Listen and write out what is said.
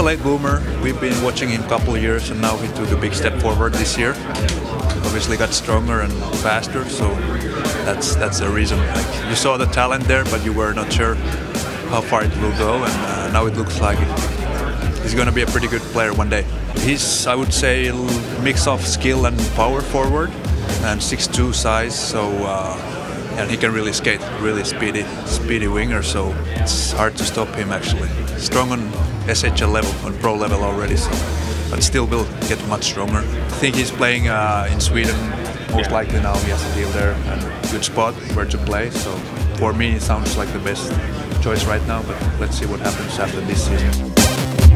a late bloomer. We've been watching him a couple of years, and now he took a big step forward this year. Obviously, got stronger and faster, so that's that's the reason. Like you saw the talent there, but you were not sure how far it will go, and uh, now it looks like he's going to be a pretty good player one day. He's, I would say, a mix of skill and power forward, and 6'2 size, so. Uh, and he can really skate, really speedy, speedy winger. So it's hard to stop him actually. Strong on SHL level, on pro level already, so but still will get much stronger. I think he's playing uh, in Sweden. Most likely now he has a deal there and good spot where to play. So for me, it sounds like the best choice right now. But let's see what happens after this season.